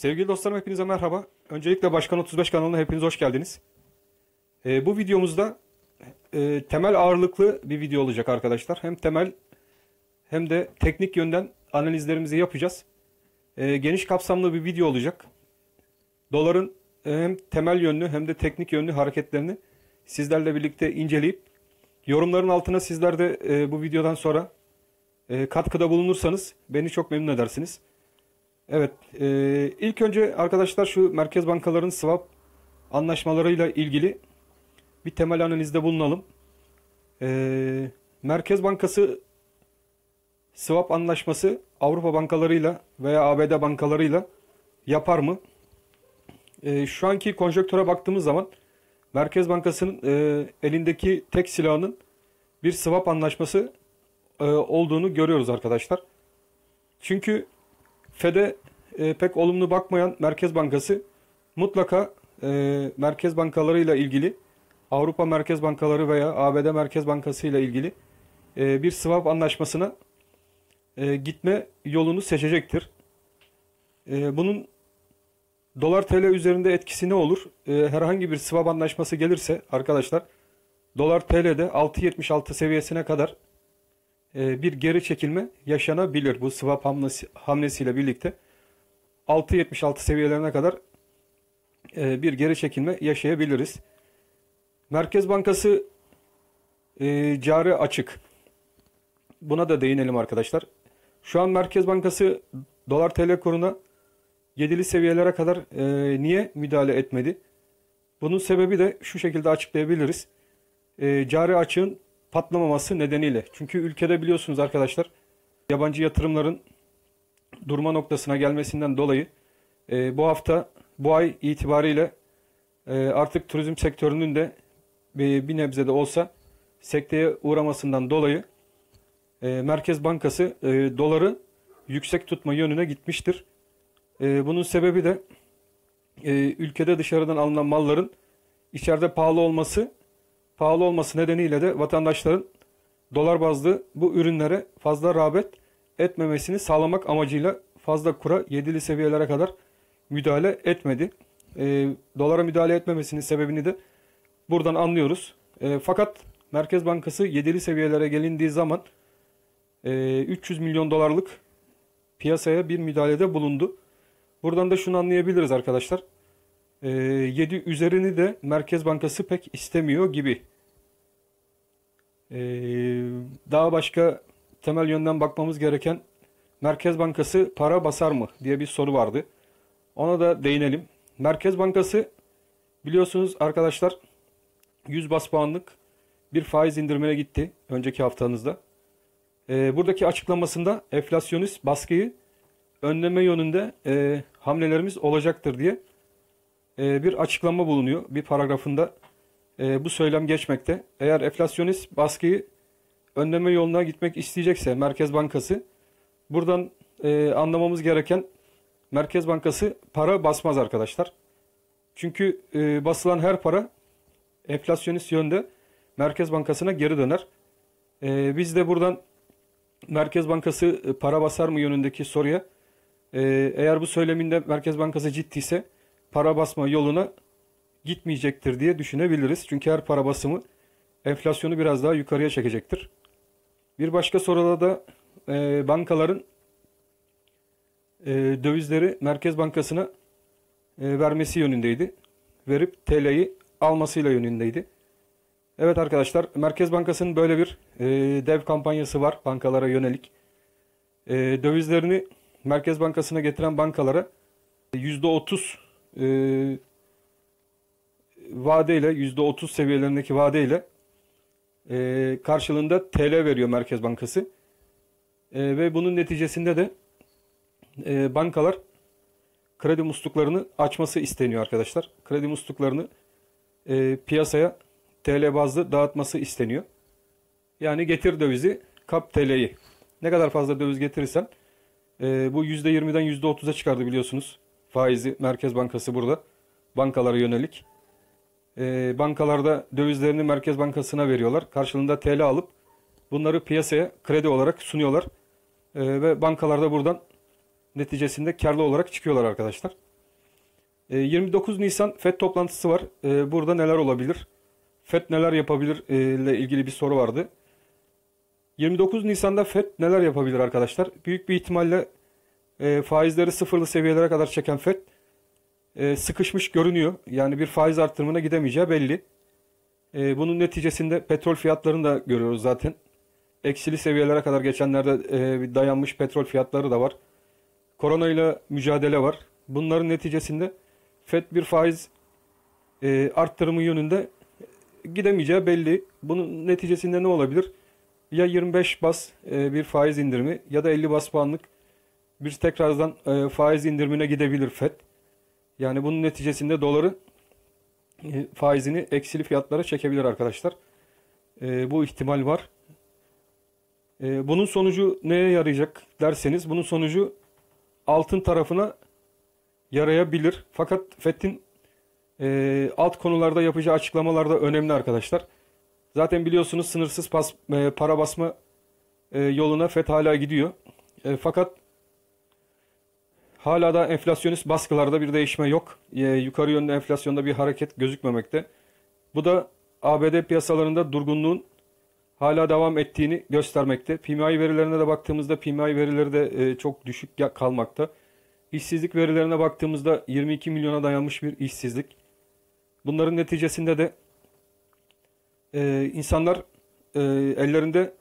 Sevgili dostlarım hepinize merhaba. Öncelikle Başkan 35 kanalına hepiniz hoş geldiniz. Ee, bu videomuzda e, temel ağırlıklı bir video olacak arkadaşlar. Hem temel hem de teknik yönden analizlerimizi yapacağız. Ee, geniş kapsamlı bir video olacak. Doların e, hem temel yönlü hem de teknik yönlü hareketlerini sizlerle birlikte inceleyip yorumların altına sizler de e, bu videodan sonra e, katkıda bulunursanız beni çok memnun edersiniz. Evet, e, ilk önce arkadaşlar şu merkez bankaların swap anlaşmalarıyla ilgili bir temel analizde bulunalım. E, merkez Bankası swap anlaşması Avrupa bankalarıyla veya ABD bankalarıyla yapar mı? E, şu anki konjöktöre baktığımız zaman Merkez Bankası'nın e, elindeki tek silahının bir swap anlaşması e, olduğunu görüyoruz arkadaşlar. Çünkü FED'e e, pek olumlu bakmayan Merkez Bankası mutlaka e, merkez bankalarıyla ilgili Avrupa Merkez Bankaları veya ABD Merkez Bankası ile ilgili e, bir swap anlaşmasına e, gitme yolunu seçecektir. E, bunun dolar TL üzerinde etkisi ne olur? E, herhangi bir swap anlaşması gelirse arkadaşlar dolar TL'de 6.76 seviyesine kadar bir geri çekilme yaşanabilir bu swap hamlesi, hamlesiyle birlikte. 6.76 seviyelerine kadar e, bir geri çekilme yaşayabiliriz. Merkez Bankası e, cari açık. Buna da değinelim arkadaşlar. Şu an Merkez Bankası dolar TL kuruna 7'li seviyelere kadar e, niye müdahale etmedi? Bunun sebebi de şu şekilde açıklayabiliriz. E, cari açığın patlamaması nedeniyle. Çünkü ülkede biliyorsunuz arkadaşlar yabancı yatırımların durma noktasına gelmesinden dolayı e, bu hafta bu ay itibariyle e, artık turizm sektörünün de bir, bir nebze de olsa sekteye uğramasından dolayı e, Merkez Bankası e, doları yüksek tutma yönüne gitmiştir. E, bunun sebebi de e, ülkede dışarıdan alınan malların içeride pahalı olması pahalı olması nedeniyle de vatandaşların dolar bazlı bu ürünlere fazla rağbet etmemesini sağlamak amacıyla fazla kura 7'li seviyelere kadar müdahale etmedi. E, dolara müdahale etmemesinin sebebini de buradan anlıyoruz. E, fakat Merkez Bankası 7'li seviyelere gelindiği zaman e, 300 milyon dolarlık piyasaya bir müdahalede bulundu. Buradan da şunu anlayabiliriz arkadaşlar. E, 7 üzerini de Merkez Bankası pek istemiyor gibi. E, daha başka temel yönden bakmamız gereken Merkez Bankası para basar mı diye bir soru vardı. Ona da değinelim. Merkez Bankası biliyorsunuz arkadaşlar 100 bas puanlık bir faiz indirmeye gitti önceki haftanızda. Ee, buradaki açıklamasında enflasyonist baskıyı önleme yönünde e, hamlelerimiz olacaktır diye bir açıklama bulunuyor. Bir paragrafında e, bu söylem geçmekte. Eğer enflasyonist baskıyı önleme yoluna gitmek isteyecekse Merkez Bankası buradan e, anlamamız gereken Merkez Bankası para basmaz arkadaşlar. Çünkü e, basılan her para enflasyonist yönde Merkez Bankası'na geri döner. E, biz de buradan Merkez Bankası e, para basar mı yönündeki soruya e, eğer bu söyleminde Merkez Bankası ciddiyse para basma yoluna gitmeyecektir diye düşünebiliriz. Çünkü her para basımı enflasyonu biraz daha yukarıya çekecektir. Bir başka soruda da e, bankaların e, dövizleri Merkez Bankası'na e, vermesi yönündeydi. Verip TL'yi almasıyla yönündeydi. Evet arkadaşlar Merkez Bankası'nın böyle bir e, dev kampanyası var bankalara yönelik. E, dövizlerini Merkez Bankası'na getiren bankalara %30 e, vadeyle %30 seviyelerindeki vadeyle e, karşılığında TL veriyor Merkez Bankası. E, ve bunun neticesinde de e, bankalar kredi musluklarını açması isteniyor arkadaşlar. Kredi musluklarını e, piyasaya TL bazlı dağıtması isteniyor. Yani getir dövizi kap TL'yi. Ne kadar fazla döviz getirirsen e, bu %20'den %30'a çıkardı biliyorsunuz. Faizi Merkez Bankası burada. Bankalara yönelik. E, bankalarda dövizlerini Merkez Bankası'na veriyorlar. Karşılığında TL alıp bunları piyasaya kredi olarak sunuyorlar. E, ve bankalarda buradan neticesinde karlı olarak çıkıyorlar arkadaşlar. E, 29 Nisan FED toplantısı var. E, burada neler olabilir? FED neler yapabilir e, ile ilgili bir soru vardı. 29 Nisan'da FED neler yapabilir arkadaşlar? Büyük bir ihtimalle e, faizleri sıfırlı seviyelere kadar çeken FED e, sıkışmış görünüyor. Yani bir faiz arttırımına gidemeyeceği belli. E, bunun neticesinde petrol fiyatlarını da görüyoruz zaten. Eksili seviyelere kadar geçenlerde e, dayanmış petrol fiyatları da var. Korona ile mücadele var. Bunların neticesinde FED bir faiz e, arttırımı yönünde gidemeyeceği belli. Bunun neticesinde ne olabilir? Ya 25 bas bir faiz indirimi ya da 50 bas puanlık bir tekrardan e, faiz indirimine gidebilir FED. Yani bunun neticesinde doları e, faizini eksili fiyatlara çekebilir arkadaşlar. E, bu ihtimal var. E, bunun sonucu neye yarayacak derseniz bunun sonucu altın tarafına yarayabilir. Fakat FED'in e, alt konularda yapacağı açıklamalar da önemli arkadaşlar. Zaten biliyorsunuz sınırsız pas, e, para basma e, yoluna FED hala gidiyor. E, fakat hala da enflasyonist baskılarda bir değişme yok. E, yukarı yönlü enflasyonda bir hareket gözükmemekte. Bu da ABD piyasalarında durgunluğun hala devam ettiğini göstermekte. PMI verilerine de baktığımızda PMI verileri de e, çok düşük kalmakta. İşsizlik verilerine baktığımızda 22 milyona dayanmış bir işsizlik. Bunların neticesinde de e, insanlar e, ellerinde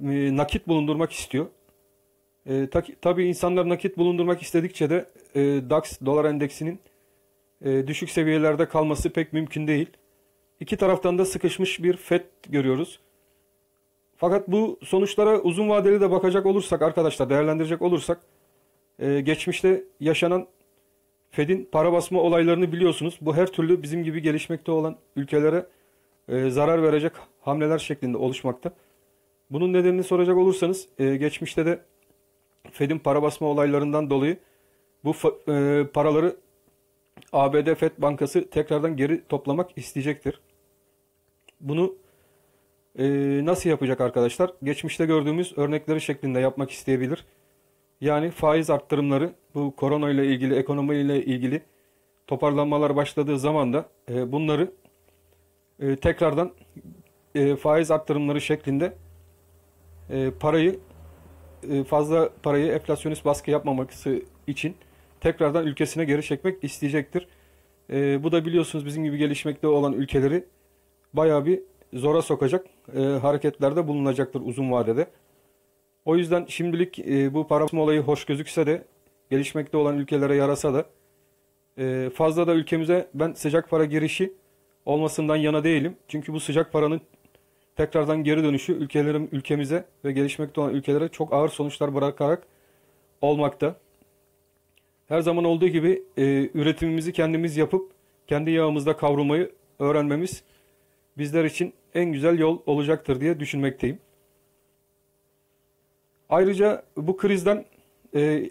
e, nakit bulundurmak istiyor. E, Tabi insanlar nakit bulundurmak istedikçe de e, DAX dolar endeksinin e, düşük seviyelerde kalması pek mümkün değil. İki taraftan da sıkışmış bir FED görüyoruz. Fakat bu sonuçlara uzun vadeli de bakacak olursak arkadaşlar değerlendirecek olursak e, geçmişte yaşanan Fed'in para basma olaylarını biliyorsunuz. Bu her türlü bizim gibi gelişmekte olan ülkelere e, zarar verecek hamleler şeklinde oluşmakta. Bunun nedenini soracak olursanız e, geçmişte de Fed'in para basma olaylarından dolayı bu e, paraları ABD Fed Bankası tekrardan geri toplamak isteyecektir. Bunu e, nasıl yapacak arkadaşlar? Geçmişte gördüğümüz örnekleri şeklinde yapmak isteyebilir. Yani faiz arttırımları bu korona ile ilgili, ekonomi ile ilgili toparlanmalar başladığı zaman da e, bunları e, tekrardan e, faiz arttırımları şeklinde e, parayı fazla parayı enflasyonist baskı yapmaması için tekrardan ülkesine geri çekmek isteyecektir. E, bu da biliyorsunuz bizim gibi gelişmekte olan ülkeleri bayağı bir zora sokacak e, hareketlerde bulunacaktır uzun vadede. O yüzden şimdilik e, bu para olayı hoş gözükse de gelişmekte olan ülkelere yarasa da e, fazla da ülkemize ben sıcak para girişi olmasından yana değilim. Çünkü bu sıcak paranın tekrardan geri dönüşü ülkelerim ülkemize ve gelişmekte olan ülkelere çok ağır sonuçlar bırakarak olmakta. Her zaman olduğu gibi e, üretimimizi kendimiz yapıp kendi yağımızda kavrulmayı öğrenmemiz bizler için en güzel yol olacaktır diye düşünmekteyim. Ayrıca bu krizden e,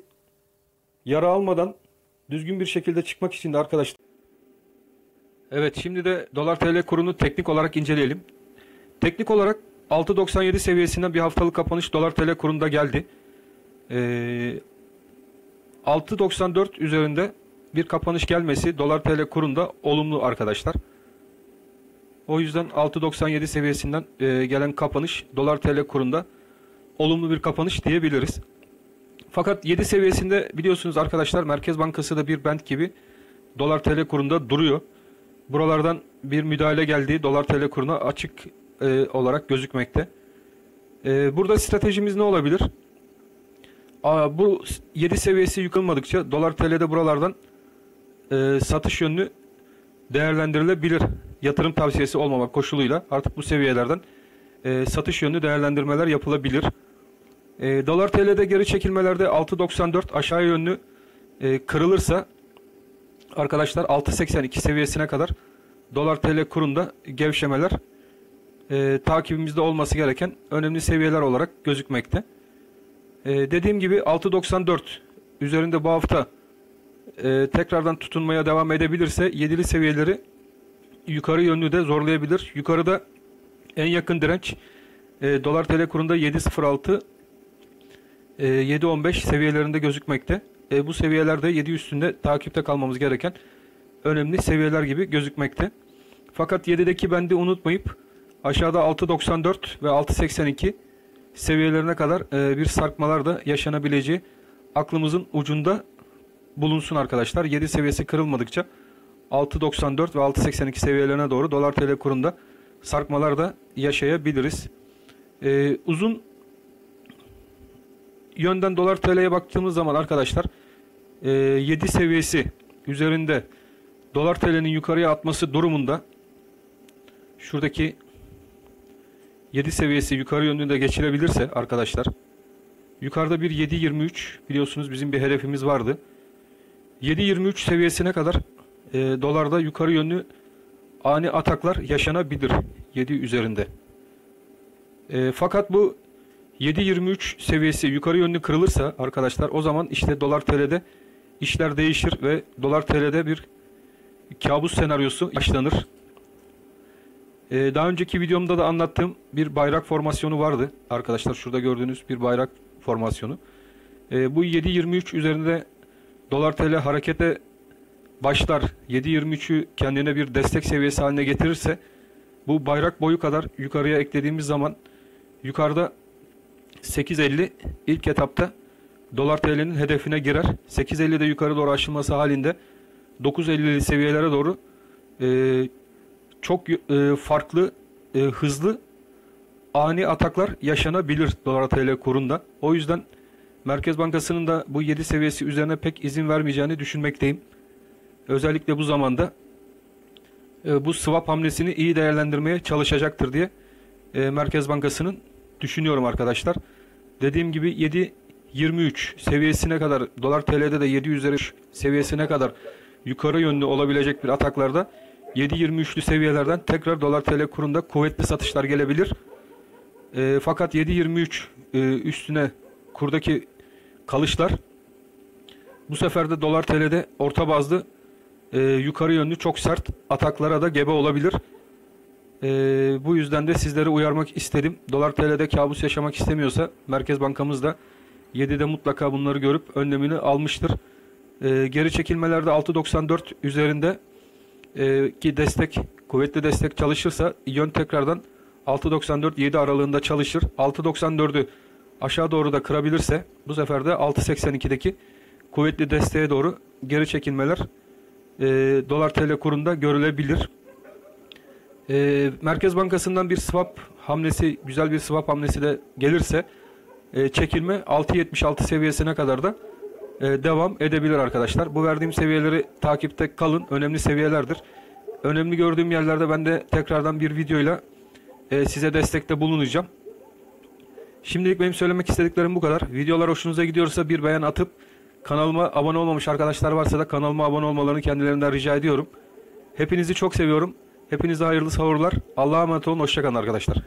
yara almadan düzgün bir şekilde çıkmak için de arkadaşlar. Evet şimdi de dolar TL kurunu teknik olarak inceleyelim. Teknik olarak 6.97 seviyesinden bir haftalık kapanış dolar TL kurunda geldi. Ee, 6.94 üzerinde bir kapanış gelmesi dolar TL kurunda olumlu arkadaşlar. O yüzden 6.97 seviyesinden e, gelen kapanış dolar TL kurunda olumlu bir kapanış diyebiliriz. Fakat 7 seviyesinde biliyorsunuz arkadaşlar Merkez Bankası da bir band gibi dolar TL kurunda duruyor. Buralardan bir müdahale geldiği dolar TL kuruna açık e, olarak gözükmekte. E, burada stratejimiz ne olabilir? Aa, bu 7 seviyesi yıkılmadıkça dolar TL'de buralardan e, satış yönlü değerlendirilebilir. Yatırım tavsiyesi olmamak koşuluyla artık bu seviyelerden e, satış yönlü değerlendirmeler yapılabilir. E, dolar TL'de geri çekilmelerde 6.94 aşağı yönlü e, kırılırsa arkadaşlar 6.82 seviyesine kadar dolar TL kurunda gevşemeler e, takibimizde olması gereken önemli seviyeler olarak gözükmekte. E, dediğim gibi 6.94 üzerinde bu hafta e, tekrardan tutunmaya devam edebilirse yedili seviyeleri yukarı yönlü de zorlayabilir. Yukarıda en yakın direnç e, dolar TL kurunda 7.06 e, 7.15 seviyelerinde gözükmekte. e, bu seviyelerde 7 üstünde takipte kalmamız gereken önemli seviyeler gibi gözükmekte. Fakat 7'deki bendi unutmayıp aşağıda 6.94 ve 6.82 seviyelerine kadar e, bir sarkmalar da yaşanabileceği aklımızın ucunda bulunsun arkadaşlar. 7 seviyesi kırılmadıkça 6.94 ve 6.82 seviyelerine doğru dolar tl kurunda sarkmalar da yaşayabiliriz. Ee, uzun yönden dolar TL'ye baktığımız zaman arkadaşlar e, 7 seviyesi üzerinde dolar TL'nin yukarıya atması durumunda şuradaki 7 seviyesi yukarı yönünde geçirebilirse arkadaşlar yukarıda bir 7.23 biliyorsunuz bizim bir hedefimiz vardı. 7.23 seviyesine kadar e, dolarda yukarı yönlü ani ataklar yaşanabilir 7 üzerinde. E, fakat bu 7.23 seviyesi yukarı yönlü kırılırsa arkadaşlar o zaman işte dolar TL'de işler değişir ve dolar TL'de bir kabus senaryosu yaşlanır. Ee, daha önceki videomda da anlattığım bir bayrak formasyonu vardı. Arkadaşlar şurada gördüğünüz bir bayrak formasyonu. Ee, bu 7.23 üzerinde dolar TL harekete başlar 7.23'ü kendine bir destek seviyesi haline getirirse bu bayrak boyu kadar yukarıya eklediğimiz zaman yukarıda 8.50 ilk etapta dolar TL'nin hedefine girer. 8.50'de yukarı doğru aşılması halinde 9.50 seviyelere doğru e, çok e, farklı e, hızlı ani ataklar yaşanabilir dolar TL kurunda. O yüzden Merkez Bankası'nın da bu 7 seviyesi üzerine pek izin vermeyeceğini düşünmekteyim. Özellikle bu zamanda e, bu swap hamlesini iyi değerlendirmeye çalışacaktır diye e, Merkez Bankası'nın düşünüyorum arkadaşlar. Dediğim gibi 7.23 seviyesine kadar dolar TL'de de 7 üzeri seviyesine kadar yukarı yönlü olabilecek bir ataklarda 7.23'lü seviyelerden tekrar dolar TL kurunda kuvvetli satışlar gelebilir. E, fakat 7.23 e, üstüne kurdaki kalışlar bu sefer de dolar TL'de orta bazlı e, yukarı yönlü çok sert ataklara da gebe olabilir. E, bu yüzden de sizleri uyarmak istedim. Dolar TL'de kabus yaşamak istemiyorsa Merkez Bankamız da 7'de mutlaka bunları görüp önlemini almıştır. E, geri çekilmelerde 6.94 üzerinde e, ki destek kuvvetli destek çalışırsa yön tekrardan 6.94-7 aralığında çalışır. 6.94'ü aşağı doğru da kırabilirse bu sefer de 6.82'deki kuvvetli desteğe doğru geri çekilmeler e, dolar tl kurunda görülebilir. E, Merkez Bankası'ndan bir swap hamlesi, güzel bir swap hamlesi de gelirse e, çekilme 6.76 seviyesine kadar da devam edebilir arkadaşlar. Bu verdiğim seviyeleri takipte kalın. Önemli seviyelerdir. Önemli gördüğüm yerlerde ben de tekrardan bir videoyla e, size destekte bulunacağım. Şimdilik benim söylemek istediklerim bu kadar. Videolar hoşunuza gidiyorsa bir beğen atıp kanalıma abone olmamış arkadaşlar varsa da kanalıma abone olmalarını kendilerinden rica ediyorum. Hepinizi çok seviyorum. Hepinize hayırlı sahurlar. Allah'a emanet olun. Hoşçakalın arkadaşlar.